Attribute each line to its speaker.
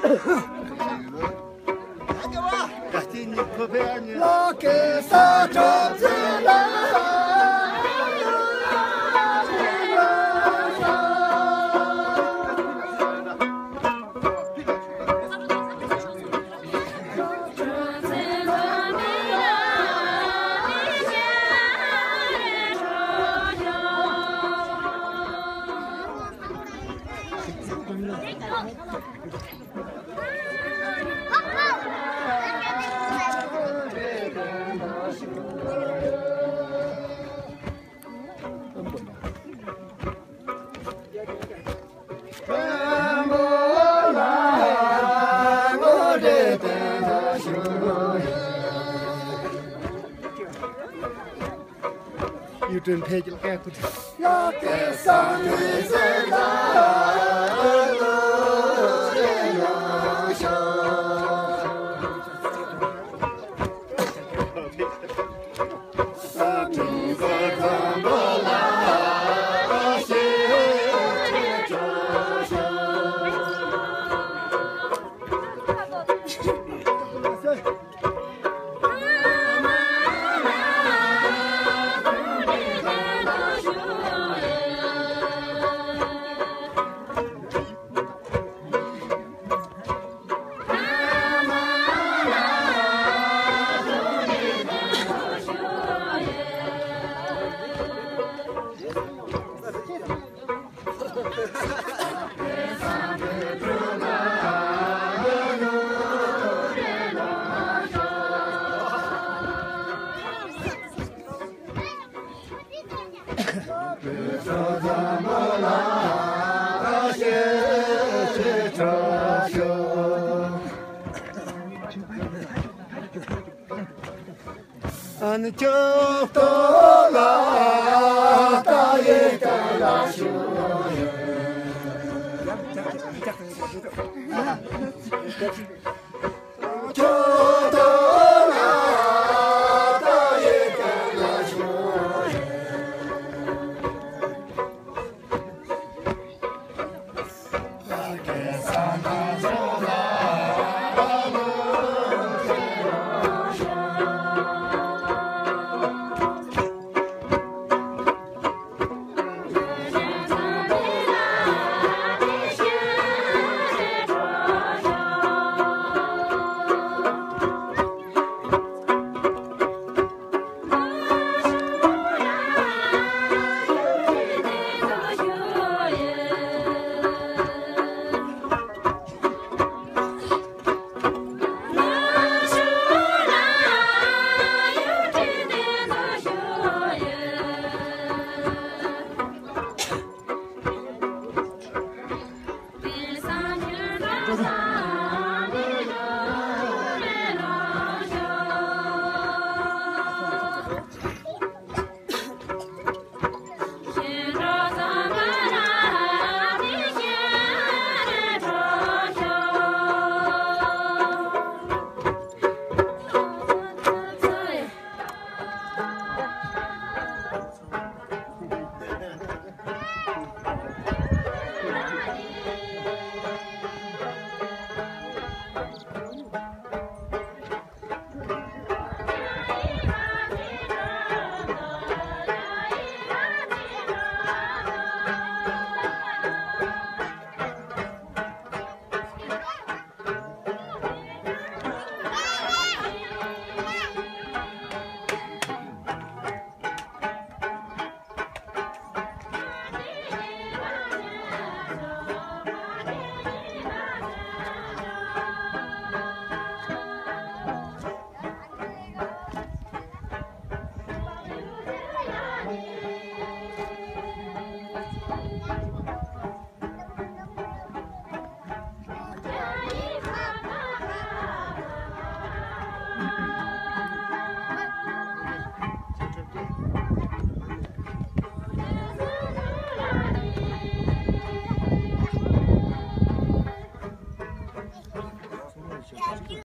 Speaker 1: 干吗？赶紧你破费啊你！ 유턴 페이지를 깨끗이 약해서 미세 Sunday. 네 저잖아라 Sama